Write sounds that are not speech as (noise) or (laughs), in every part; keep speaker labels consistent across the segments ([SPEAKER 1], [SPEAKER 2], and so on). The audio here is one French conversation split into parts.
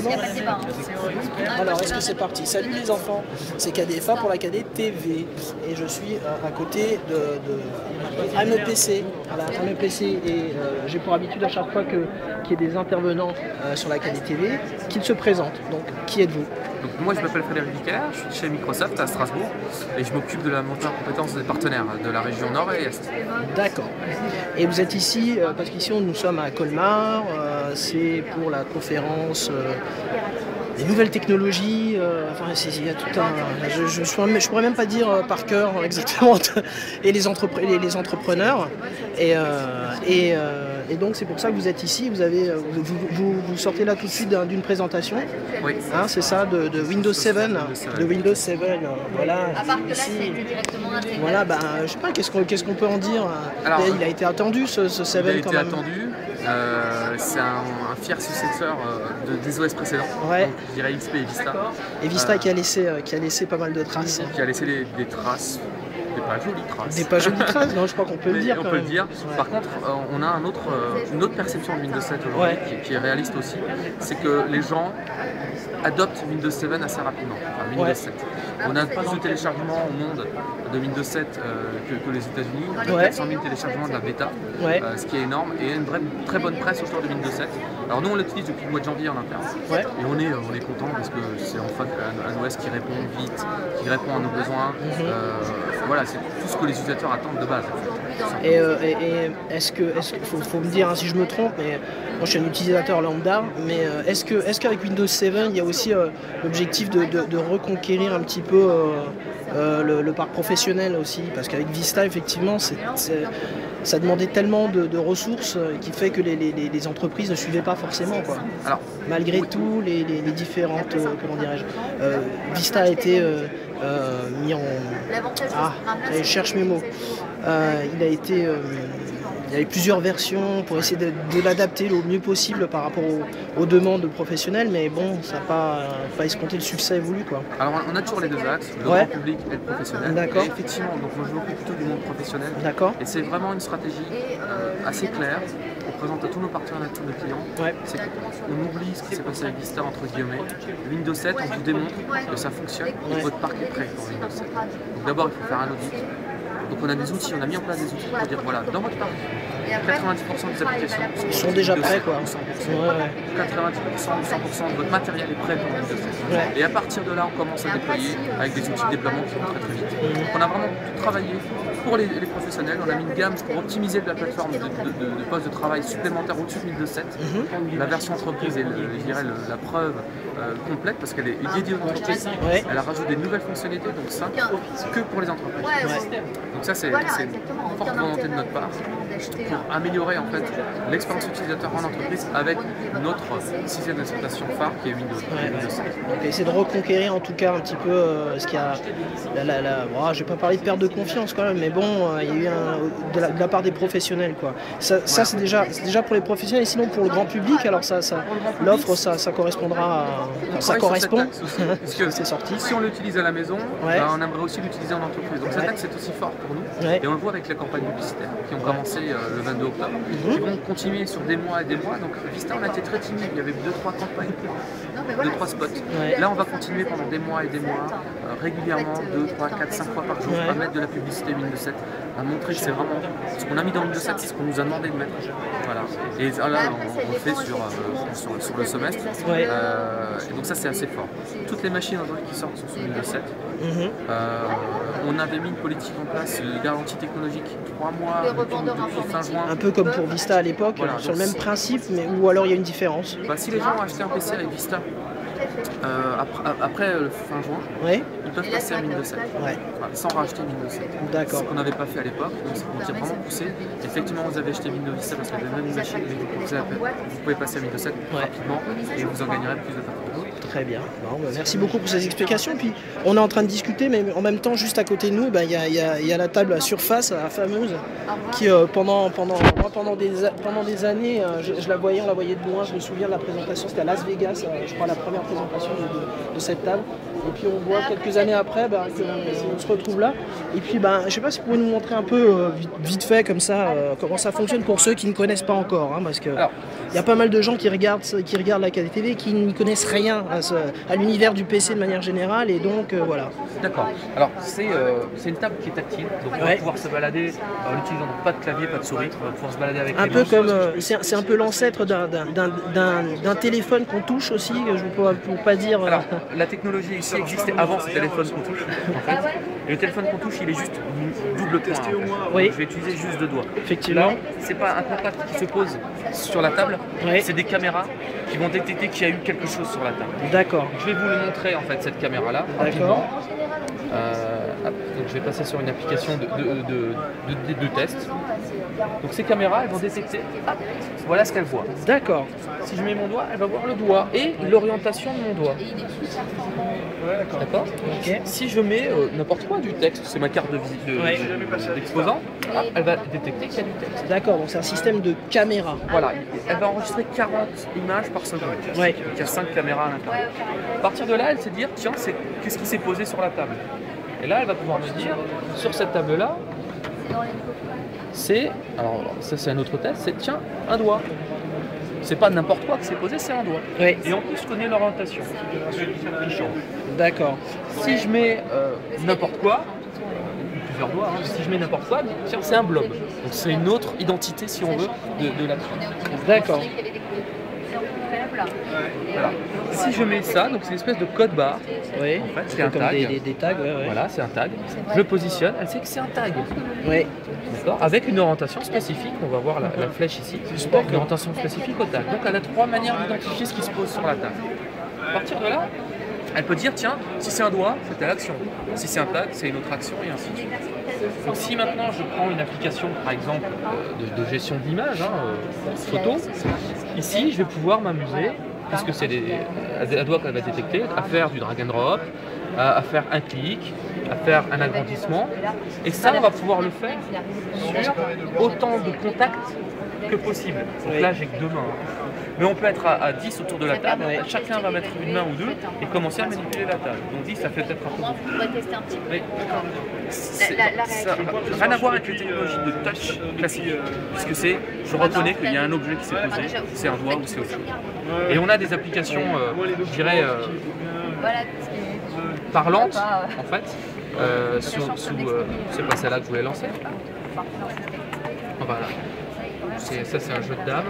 [SPEAKER 1] simplement. Alors, est-ce que c'est parti? Salut les enfants, c'est KDFA pour la KD TV et je suis euh, à côté de, de AMEPC. Voilà, AMEPC et euh, j'ai pour habitude à chaque fois que- qu'il y ait des intervenants euh, sur la KD TV qu'ils se présentent. Donc, qui êtes-vous?
[SPEAKER 2] Donc, moi, je m'appelle Frédéric Vicker, je suis chez Microsoft à Strasbourg et je m'occupe de la montée en compétences des partenaires de la région Nord et Est.
[SPEAKER 1] D'accord. Et vous êtes ici parce qu'ici nous sommes à Colmar, euh, c'est pour la conférence euh, des nouvelles technologies. euh, enfin, c'est- il y a tout un. Je, je, saurais- je pourrais même pas dire euh, par cœur (laughs) exactement. et les, entrepre- les, les entrepreneurs. Et, euh, et, euh, et donc c'est pour ça que vous êtes ici. Vous avez, euh, vous, vous- sortez là tout de suite d'un- d'une présentation.
[SPEAKER 2] Oui.
[SPEAKER 1] Hein, c'est ça, de, de Windows 7, de Windows 7, euh, voilà.
[SPEAKER 3] À part que là,
[SPEAKER 1] ici.
[SPEAKER 3] c'est directement intégré.
[SPEAKER 1] Voilà, ben, je sais pas, qu'est-ce qu'on qu'est-ce qu'on peut en dire
[SPEAKER 2] Alors,
[SPEAKER 1] il a été attendu ce, ce
[SPEAKER 2] Il a
[SPEAKER 1] Seven quand
[SPEAKER 2] été
[SPEAKER 1] même.
[SPEAKER 2] attendu, euh, c'est un, un fier successeur euh, de, des OS précédents,
[SPEAKER 1] Ouais.
[SPEAKER 2] donc je dirais XP et Vista,
[SPEAKER 1] Et Vista
[SPEAKER 2] Euh,
[SPEAKER 1] qui, a laissé, euh, qui a laissé pas mal de traces.
[SPEAKER 2] qui a laissé les- des traces, des pas jolies traces.
[SPEAKER 1] Des pas jolies traces, non, je crois qu'on peut le dire
[SPEAKER 2] on
[SPEAKER 1] quand
[SPEAKER 2] peut
[SPEAKER 1] même.
[SPEAKER 2] le dire.
[SPEAKER 1] Ouais.
[SPEAKER 2] Par contre, euh, on a un autre, euh, une autre perception de Windows 7 aujourd'hui
[SPEAKER 1] Ouais.
[SPEAKER 2] qui, qui est réaliste aussi. C'est que les gens adoptent Windows 7 assez rapidement. Enfin, Windows
[SPEAKER 1] Ouais.
[SPEAKER 2] 7. On a plus de téléchargements au monde de Windows 7 euh, que, que les États-Unis.
[SPEAKER 1] Ouais.
[SPEAKER 2] 400 000 téléchargements de la bêta,
[SPEAKER 1] Ouais.
[SPEAKER 2] euh, ce qui est énorme, et une vraie, très bonne presse autour de Windows 7. Alors nous, on l'utilise depuis le mois de janvier en interne.
[SPEAKER 1] Ouais.
[SPEAKER 2] Et on est, euh, on est content parce que c'est enfin un, un OS qui répond vite, qui répond à nos besoins.
[SPEAKER 1] Mhm.
[SPEAKER 2] Euh, voilà, c'est tout ce que les utilisateurs attendent de base. en fait.
[SPEAKER 1] Et, euh, et- et est-ce que, qu'il faut, faut me dire hein, si je me trompe, mais moi je suis un utilisateur lambda, mais euh, est-ce que, est-ce qu'avec Windows 7 il y a aussi euh, l'objectif de, de- de reconquérir un petit peu euh, euh, le, le parc professionnel aussi, parce qu'avec Vista effectivement c'est, c'est- ça demandait tellement de, de ressources euh, qui fait que les, les- les- les entreprises ne suivaient pas forcément quoi.
[SPEAKER 2] Alors,
[SPEAKER 1] Malgré tout, les, les- les différentes, euh, comment dirais-je, euh, Vista a été euh, euh, mis en, ah, je cherche mes mots. Euh, il a été. Il y avait plusieurs versions pour essayer de, de l'adapter le mieux possible par rapport aux, aux demandes professionnelles, mais bon, ça n'a pas, pas escompté le succès voulu. Quoi.
[SPEAKER 2] Alors on a toujours les deux axes, le
[SPEAKER 1] Ouais.
[SPEAKER 2] grand public et le professionnel.
[SPEAKER 1] D'accord.
[SPEAKER 2] Effectivement, donc moi je m'occupe plutôt du monde professionnel.
[SPEAKER 1] D'accord
[SPEAKER 2] Et c'est vraiment une stratégie euh, assez claire qu'on présente à tous nos partenaires et à tous nos clients.
[SPEAKER 1] Ouais.
[SPEAKER 2] C'est qu'on oublie ce qui s'est passé avec Vista entre guillemets. Windows 7, on vous démontre que ça fonctionne et
[SPEAKER 1] Ouais.
[SPEAKER 2] votre parc est prêt pour Windows 7. Donc d'abord il faut faire un audit. Donc on a des outils, on a mis en place des outils pour dire voilà, dans votre parc, 90% des applications
[SPEAKER 1] sont déjà prêts,
[SPEAKER 2] 7,
[SPEAKER 1] quoi.
[SPEAKER 2] ou 100%.
[SPEAKER 1] Ouais, ouais.
[SPEAKER 2] 90% ou 100% de votre matériel est prêt pour Windows 7.
[SPEAKER 1] Ouais.
[SPEAKER 2] Et à partir de là, on commence à déployer avec des outils de déploiement qui vont très très vite. Donc on a vraiment tout travaillé pour les, les professionnels. On a mis une gamme pour optimiser de la plateforme de, de, de- de postes de travail supplémentaires au-dessus de Windows 7. La version entreprise est, le- je dirais, le- la preuve euh, complète parce qu'elle est dédiée aux entreprises.
[SPEAKER 1] Ouais.
[SPEAKER 2] Elle a rajouté des nouvelles fonctionnalités, donc ça, que pour les entreprises.
[SPEAKER 3] Ouais.
[SPEAKER 2] Donc ça, c'est
[SPEAKER 3] Voilà,
[SPEAKER 2] une forte volonté de notre part pour améliorer en fait l'expérience utilisateur en entreprise avec notre système d'exploitation phare qui est Windows,
[SPEAKER 1] Ouais,
[SPEAKER 2] Windows
[SPEAKER 1] ouais.
[SPEAKER 2] 7.
[SPEAKER 1] Donc essayer de reconquérir en tout cas un petit peu euh, ce qu'il y a. La, la, la- bon, je vais pas parler de perte de confiance quand même, mais bon, euh, il y a eu un, de, la, de la part des professionnels quoi. Ça, ça, c'est déjà, c'est déjà pour les professionnels, et sinon pour le grand public, alors ça, ça l'offre ça, ça correspondra à.
[SPEAKER 2] On
[SPEAKER 1] ça correspond. (laughs)
[SPEAKER 2] parce que
[SPEAKER 1] c'est sorti.
[SPEAKER 2] Si on l'utilise à la maison,
[SPEAKER 1] Ouais.
[SPEAKER 2] bah, on aimerait aussi l'utiliser en entreprise. Donc
[SPEAKER 1] Ouais.
[SPEAKER 2] axe est aussi fort pour nous.
[SPEAKER 1] Ouais.
[SPEAKER 2] Et on le voit avec les campagnes publicitaires qui ont commencé euh, le 22 octobre, qui vont continuer sur des mois et des mois. Donc Vista, on a été très timide. Il y avait 2-3 campagnes,
[SPEAKER 3] Voilà,
[SPEAKER 2] 2-3 spots.
[SPEAKER 1] Ouais.
[SPEAKER 2] Là, on va continuer pendant des mois et des mois, euh, régulièrement, 2, 3, 4, 5 fois par jour,
[SPEAKER 1] Ouais.
[SPEAKER 2] à mettre de la publicité Windows 7, à montrer que c'est vraiment ce qu'on a mis dans Windows 7, c'est ce qu'on nous a demandé de mettre. Voilà. Et là, on, on le fait sur, euh, sur, sur le semestre.
[SPEAKER 1] Ouais.
[SPEAKER 2] Euh, et donc ça, c'est assez fort. Toutes les machines aujourd'hui qui sortent sont sur Windows 7.
[SPEAKER 1] Mhm.
[SPEAKER 2] Euh, on avait mis une politique en place, une garantie technologique, 3 mois depuis, fin juin.
[SPEAKER 1] Un peu comme pour Vista à l'époque,
[SPEAKER 2] Voilà,
[SPEAKER 1] sur le même principe, mais ou alors il y a une différence.
[SPEAKER 2] Bah, si les gens ont acheté un PC avec Vista euh, après, après, euh, fin juin,
[SPEAKER 1] Oui
[SPEAKER 2] ils peuvent passer à Windows 7.
[SPEAKER 1] Ouais.
[SPEAKER 2] Voilà, sans racheter Windows 7.
[SPEAKER 1] D'accord.
[SPEAKER 2] Ce qu'on n'avait pas fait à l'époque, donc c'est qu'on a vraiment poussé. Effectivement, vous avez acheté Windows 7 parce qu'il y avait même une machine, mais vous, pouvez, vous pouvez passer à Windows 7
[SPEAKER 1] Ouais.
[SPEAKER 2] rapidement et vous en gagnerez plus de performance.
[SPEAKER 1] Très bien. Bah, merci beaucoup pour ces explications. Puis on est en train de discuter, mais en même temps, juste à côté de nous, bah, il y, a, la table à surface, la fameuse, qui euh, pendant, pendant, pendant, des, pendant des années, euh, je, la voyais, on la voyait de loin. Je me souviens de la présentation, c'était à Las Vegas, euh, je crois, la première présentation de, cette table. Et puis on voit quelques années après bah, qu'on se retrouve là. Et puis bah, je sais pas si vous pouvez nous montrer un peu vite, fait comme ça comment ça fonctionne pour ceux qui ne connaissent pas encore. hein, parce que
[SPEAKER 2] Alors,
[SPEAKER 1] il y a pas mal de gens qui regardent, qui regardent la KDTV qui n'y connaissent rien à, l'univers du PC de manière générale et donc euh, voilà.
[SPEAKER 2] D'accord. Alors, c'est euh, c'est une table qui est tactile, donc on va pouvoir se balader en utilisant pas de clavier, pas de souris, on va pouvoir se balader avec
[SPEAKER 1] Un
[SPEAKER 2] les
[SPEAKER 1] peu comme, euh, c'est un peu l'ancêtre d'un- téléphone qu'on touche aussi, je pour, pour pas dire.
[SPEAKER 2] Alors, la technologie ici existait avant ce téléphone qu'on touche. En fait. Et le téléphone qu'on touche, il est juste double point. en fait.
[SPEAKER 1] Oui.
[SPEAKER 2] Je vais utiliser juste deux doigts.
[SPEAKER 1] effectivement.
[SPEAKER 2] C'est pas un contact qui se pose sur la table,
[SPEAKER 1] Ouais.
[SPEAKER 2] c'est des caméras qui vont détecter qu'il y a eu quelque chose sur la table.
[SPEAKER 1] D'accord.
[SPEAKER 2] Je vais vous le montrer en fait cette caméra là.
[SPEAKER 1] D'accord.
[SPEAKER 2] Euh, je vais passer sur une application de, de, de- de- de test. Donc ces caméras elles vont détecter, voilà ce qu'elles voient.
[SPEAKER 1] D'accord.
[SPEAKER 2] Si je mets mon doigt, elle va voir le doigt et l'orientation de mon doigt. D'accord
[SPEAKER 1] Ok.
[SPEAKER 2] Si je mets euh, n'importe quoi du texte, c'est ma carte de visite de-
[SPEAKER 1] Ouais.
[SPEAKER 2] de- d'exposant, hop, elle va détecter qu'il y a du texte.
[SPEAKER 1] D'accord, donc c'est un système de caméra.
[SPEAKER 2] Voilà, elle va enregistrer 40 images par seconde.
[SPEAKER 1] Ouais.
[SPEAKER 2] Donc il y a 5 caméras à l'intérieur. À partir de là, elle sait dire, tiens, c'est qu'est-ce qui s'est posé sur la table? Et là, elle va pouvoir me dire, sur cette table-là, c'est, alors ça c'est un autre test, c'est tiens, un doigt. C'est pas n'importe quoi que c'est posé, c'est un doigt.
[SPEAKER 1] Oui.
[SPEAKER 2] Et en plus, je connais l'orientation qui change.
[SPEAKER 1] D'accord.
[SPEAKER 2] Si je mets euh, n'importe quoi, plusieurs doigts, hein, si je mets n'importe quoi, tiens, c'est un blob. Donc c'est une autre identité, si on veut, de, de la
[SPEAKER 1] D'accord.
[SPEAKER 2] Voilà. Si je mets ça, donc c'est une espèce de code barre.
[SPEAKER 1] Oui.
[SPEAKER 2] En fait, c'est un
[SPEAKER 1] Comme
[SPEAKER 2] tag.
[SPEAKER 1] des, des- des tags, ouais, ouais.
[SPEAKER 2] Voilà, c'est un tag. Je le positionne, elle sait que c'est un tag.
[SPEAKER 1] Ouais.
[SPEAKER 2] D'accord Avec une orientation spécifique, on va voir la, la flèche ici. Une orientation spécifique au tag. Donc elle a trois manières d'identifier ce qui se pose sur la table. À partir de là, elle peut dire tiens, si c'est un doigt, c'est telle action. Si c'est un tag, c'est une autre action et ainsi de suite. Donc si maintenant je prends une application par exemple euh, de, gestion d'image, hein, euh, photo, ici je vais pouvoir m'amuser, puisque c'est des, un doigt qu'elle va détecter, à faire du drag and drop, à faire un clic, à faire un agrandissement. Et ça on va pouvoir le faire sur autant de contacts que possible. Donc là j'ai que deux mains. hein. Mais on peut être à, à 10 autour de la table, chacun va mettre une main ou deux et commencer à manipuler la table. Donc 10 ça fait peut-être un peu.
[SPEAKER 3] On va tester un petit peu.
[SPEAKER 2] Mais c'est-
[SPEAKER 3] La- la
[SPEAKER 2] ça
[SPEAKER 3] réaction.
[SPEAKER 2] n'a rien à voir avec les technologies de touch classique, puisque c'est, je reconnais qu'il y a un objet qui s'est posé, c'est un doigt ou c'est autre chose. Et on a des applications, euh, je dirais, euh, parlantes, en fait, euh, sous, sous, euh, c'est pas celle-là que je voulais lancer. Voilà. Ça, c'est un jeu de dames.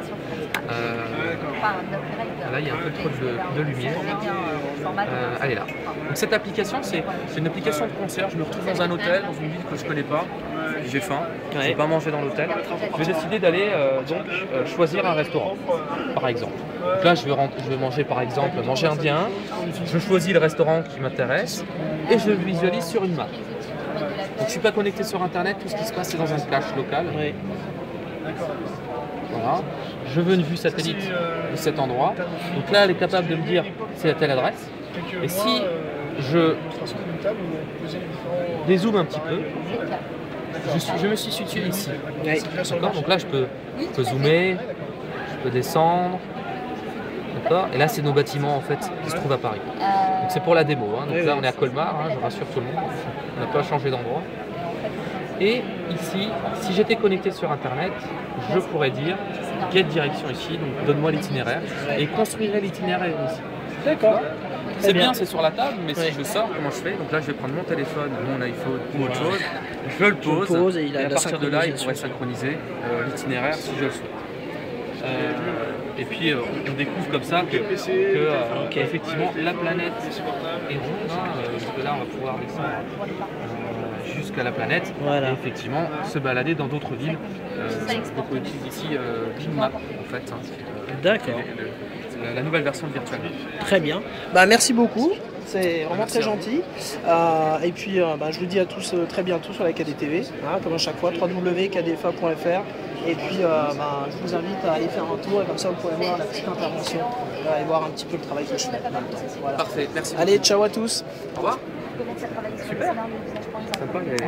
[SPEAKER 2] Euh, là, il y a un peu trop de, de lumière.
[SPEAKER 3] Euh, format.
[SPEAKER 2] Elle est là. Donc cette application, c'est c'est une application de concert. Je me retrouve dans un hôtel, dans une ville que je connais pas. J'ai faim, je
[SPEAKER 1] Ouais.
[SPEAKER 2] vais pas manger dans l'hôtel. Je vais décider d'aller euh, donc choisir un restaurant, par exemple. Donc là, je vais, je vais manger par exemple manger indien. Je choisis le restaurant qui m'intéresse et je le visualise sur une map. Donc je suis pas connecté sur internet, tout ce qui se passe c'est dans un cache local. Voilà. Je veux une vue satellite de cet endroit. Donc là, elle est capable de me dire c'est à telle adresse. Et si je dézoome un petit peu, je, suis- je me suis situé ici. Donc là, je peux, je peux zoomer, je peux descendre. Et là, c'est nos bâtiments en fait qui se trouvent à Paris. Donc c'est pour la démo. hein. Donc là, on est à Colmar, hein, je rassure tout le monde. On n'a pas changé d'endroit. Et ici, si j'étais connecté sur Internet, je pourrais dire quelle direction ici, donc donne-moi l'itinéraire et construirai l'itinéraire ici.
[SPEAKER 1] D'accord.
[SPEAKER 2] C'est
[SPEAKER 1] bien.
[SPEAKER 2] bien, c'est sur la table, mais si je sors, comment je fais? Donc là, je vais prendre mon téléphone, mon iPhone ou autre chose, je le pose,
[SPEAKER 1] et il a
[SPEAKER 2] à partir de là, il pourrait synchroniser euh, l'itinéraire si je le souhaite. Euh, et puis, euh, on découvre comme ça que, que, euh, effectivement, la planète est ronde. hein, euh, parce que là, on va pouvoir descendre euh, jusqu'à la planète
[SPEAKER 1] Voilà.
[SPEAKER 2] et effectivement se balader dans d'autres villes. Euh, donc, on utilise ici euh, Bing Map, en fait. hein,
[SPEAKER 1] D'accord.
[SPEAKER 2] c'est la, la nouvelle version de Virtual.
[SPEAKER 1] Très bien. Bah, merci beaucoup. C'est vraiment très gentil. Euh, et puis, euh, bah, je vous dis à tous euh, très bientôt sur la KDTV, hein, comme à chaque fois, www.kdfa.fr. Et puis, euh, bah, je vous invite à aller faire un tour et comme ça, vous pourrez voir la petite intervention euh, et voir un petit peu le travail que je fais. Voilà.
[SPEAKER 2] Parfait, merci.
[SPEAKER 1] Allez, ciao à tous.
[SPEAKER 2] Au revoir.
[SPEAKER 3] Comment ça travaille sur